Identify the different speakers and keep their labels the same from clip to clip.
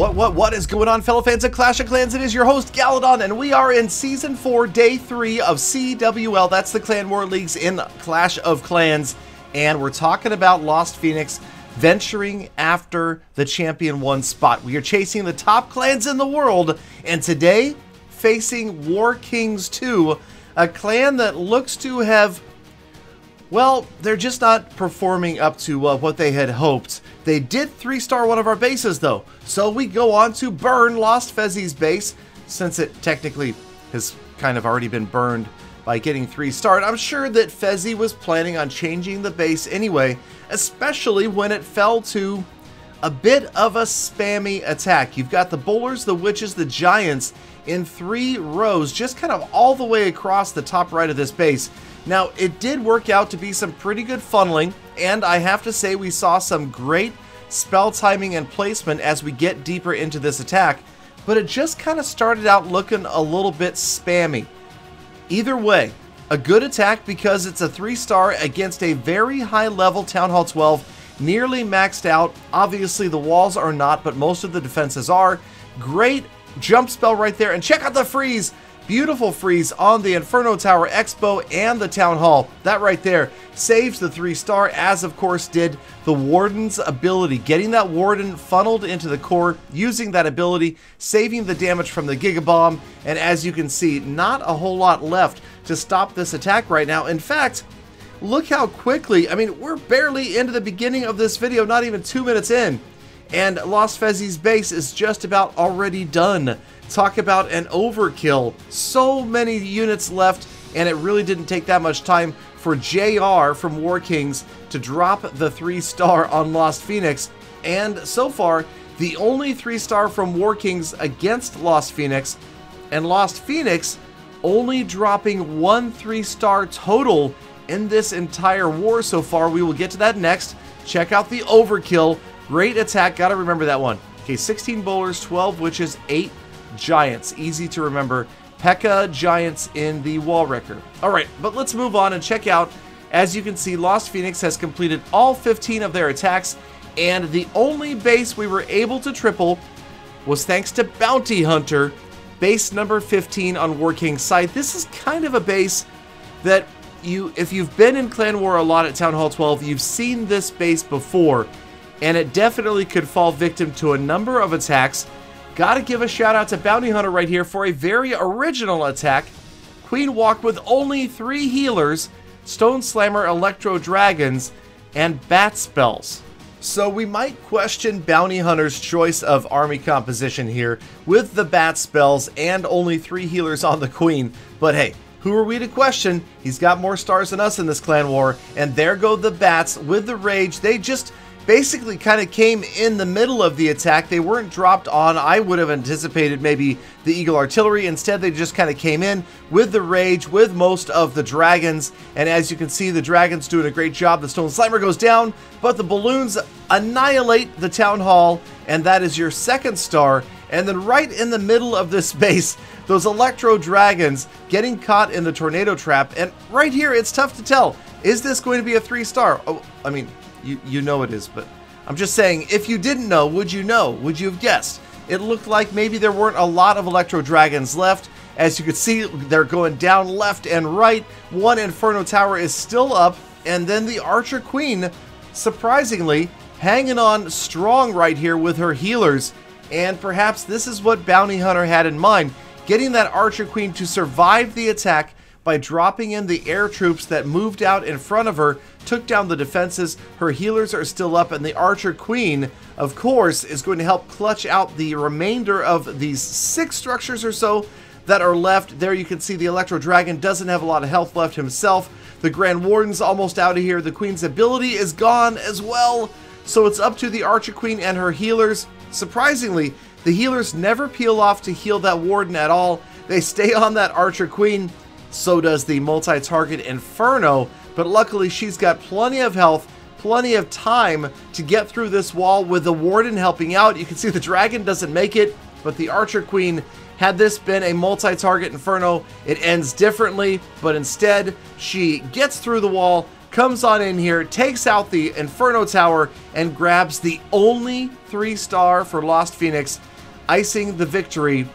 Speaker 1: What, what, what is going on, fellow fans of Clash of Clans? It is your host, Galadon, and we are in Season 4, Day 3 of CWL. That's the Clan War Leagues in Clash of Clans. And we're talking about Lost Phoenix venturing after the Champion 1 spot. We are chasing the top clans in the world, and today, facing War Kings 2, a clan that looks to have well, they're just not performing up to uh, what they had hoped. They did three-star one of our bases, though. So we go on to burn Lost Fezzi's base, since it technically has kind of already been burned by getting three-starred. I'm sure that Fezzi was planning on changing the base anyway, especially when it fell to a bit of a spammy attack. You've got the Bowlers, the Witches, the Giants in three rows, just kind of all the way across the top right of this base. Now, it did work out to be some pretty good funneling, and I have to say we saw some great spell timing and placement as we get deeper into this attack, but it just kind of started out looking a little bit spammy. Either way, a good attack because it's a 3-star against a very high level Town Hall 12, nearly maxed out. Obviously the walls are not, but most of the defenses are. Great jump spell right there, and check out the freeze! Beautiful freeze on the Inferno Tower Expo and the Town Hall. That right there saves the three star, as of course did the Warden's ability. Getting that Warden funneled into the core, using that ability, saving the damage from the Giga Bomb, and as you can see, not a whole lot left to stop this attack right now. In fact, look how quickly, I mean, we're barely into the beginning of this video, not even two minutes in, and Lost Fezzi's base is just about already done. Talk about an overkill. So many units left, and it really didn't take that much time for JR from War Kings to drop the 3-star on Lost Phoenix. And so far, the only 3-star from War Kings against Lost Phoenix, and Lost Phoenix only dropping one 3-star total in this entire war so far. We will get to that next. Check out the overkill. Great attack. Got to remember that one. Okay, 16 bowlers, 12 witches, 8 Giants. Easy to remember. P.E.K.K.A. Giants in the Wall Wrecker. Alright, but let's move on and check out. As you can see, Lost Phoenix has completed all 15 of their attacks, and the only base we were able to triple was thanks to Bounty Hunter, base number 15 on War King's side. This is kind of a base that you, if you've been in Clan War a lot at Town Hall 12, you've seen this base before, and it definitely could fall victim to a number of attacks Gotta give a shout out to Bounty Hunter right here for a very original attack. Queen walked with only three healers, Stone Slammer, Electro Dragons, and Bat Spells. So we might question Bounty Hunter's choice of army composition here with the Bat Spells and only three healers on the Queen, but hey, who are we to question? He's got more stars than us in this clan war, and there go the Bats with the Rage. They just basically kind of came in the middle of the attack. They weren't dropped on. I would have anticipated maybe the Eagle Artillery. Instead, they just kind of came in with the Rage, with most of the Dragons. And as you can see, the Dragons doing a great job. The Stone Slammer goes down, but the Balloons annihilate the Town Hall, and that is your second star. And then right in the middle of this space, those Electro Dragons getting caught in the Tornado Trap. And right here, it's tough to tell. Is this going to be a three star? Oh, I mean, you, you know it is, but I'm just saying, if you didn't know, would you know? Would you have guessed? It looked like maybe there weren't a lot of Electro Dragons left. As you can see, they're going down left and right. One Inferno Tower is still up, and then the Archer Queen, surprisingly, hanging on strong right here with her healers. And perhaps this is what Bounty Hunter had in mind, getting that Archer Queen to survive the attack by dropping in the air troops that moved out in front of her, took down the defenses. Her healers are still up, and the Archer Queen, of course, is going to help clutch out the remainder of these six structures or so that are left. There you can see the Electro Dragon doesn't have a lot of health left himself. The Grand Warden's almost out of here. The Queen's ability is gone as well. So it's up to the Archer Queen and her healers. Surprisingly, the healers never peel off to heal that Warden at all. They stay on that Archer Queen. So does the multi-target Inferno, but luckily she's got plenty of health, plenty of time to get through this wall with the Warden helping out. You can see the Dragon doesn't make it, but the Archer Queen, had this been a multi-target Inferno, it ends differently, but instead she gets through the wall, comes on in here, takes out the Inferno Tower, and grabs the only three star for Lost Phoenix icing the victory,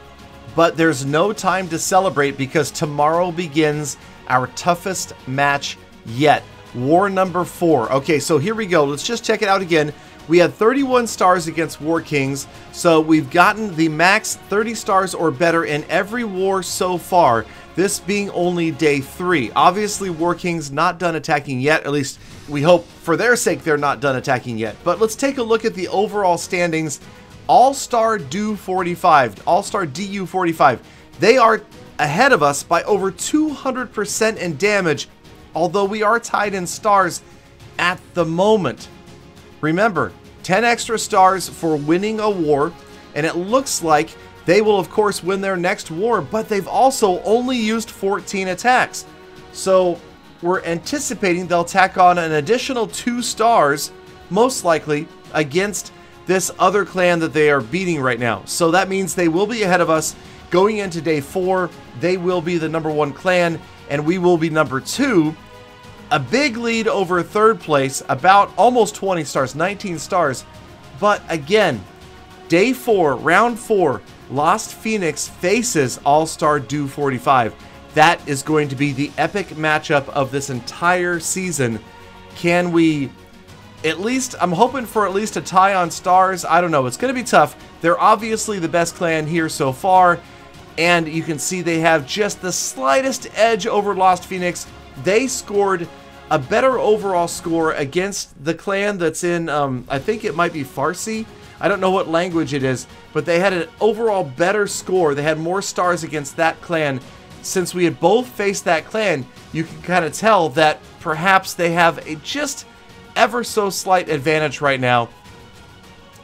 Speaker 1: but there's no time to celebrate because tomorrow begins our toughest match yet. War number four. Okay, so here we go. Let's just check it out again. We had 31 stars against War Kings, so we've gotten the max 30 stars or better in every war so far, this being only day three. Obviously, War Kings not done attacking yet, at least we hope for their sake they're not done attacking yet. But let's take a look at the overall standings. All-Star DU 45, All-Star DU 45, they are ahead of us by over 200% in damage, although we are tied in stars at the moment. Remember, 10 extra stars for winning a war, and it looks like they will of course win their next war, but they've also only used 14 attacks. So we're anticipating they'll tack on an additional two stars, most likely, against this other clan that they are beating right now. So that means they will be ahead of us going into day four. They will be the number one clan, and we will be number two a big lead over third place, about almost 20 stars, 19 stars. But again, day four, round four, Lost Phoenix faces All Star DU 45. That is going to be the epic matchup of this entire season. Can we at least, I'm hoping for at least a tie on stars. I don't know. It's going to be tough. They're obviously the best clan here so far. And you can see they have just the slightest edge over Lost Phoenix they scored a better overall score against the clan that's in, um, I think it might be Farsi. I don't know what language it is, but they had an overall better score. They had more stars against that clan. Since we had both faced that clan, you can kind of tell that perhaps they have a just ever so slight advantage right now,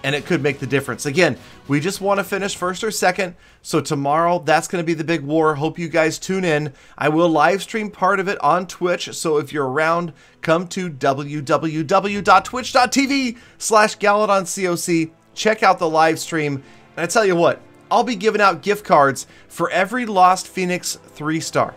Speaker 1: and it could make the difference. Again, we just want to finish first or second. So tomorrow, that's going to be the big war. Hope you guys tune in. I will live stream part of it on Twitch. So if you're around, come to www.twitch.tv slash GaladonCOC. Check out the live stream. And I tell you what, I'll be giving out gift cards for every Lost Phoenix 3-star.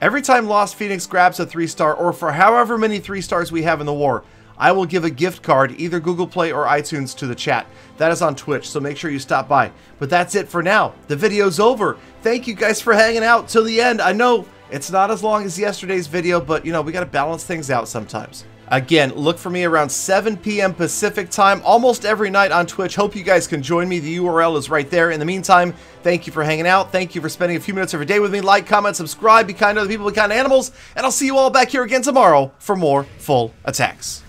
Speaker 1: Every time Lost Phoenix grabs a 3-star, or for however many 3-stars we have in the war, I will give a gift card, either Google Play or iTunes, to the chat. That is on Twitch, so make sure you stop by. But that's it for now. The video's over. Thank you guys for hanging out till the end. I know it's not as long as yesterday's video, but you know, we got to balance things out sometimes. Again, look for me around 7 p.m. Pacific time almost every night on Twitch. Hope you guys can join me. The URL is right there. In the meantime, thank you for hanging out. Thank you for spending a few minutes every day with me. Like, comment, subscribe, be kind to other people, be kind to animals, and I'll see you all back here again tomorrow for more full attacks.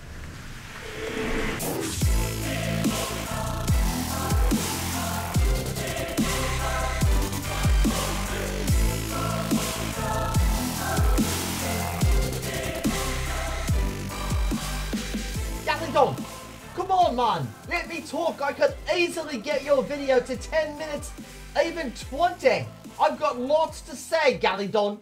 Speaker 2: On, man. Let me talk. I could easily get your video to 10 minutes, even 20. I've got lots to say, Gallydon.